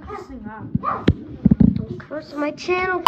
put this thing up. Don't curse my channel.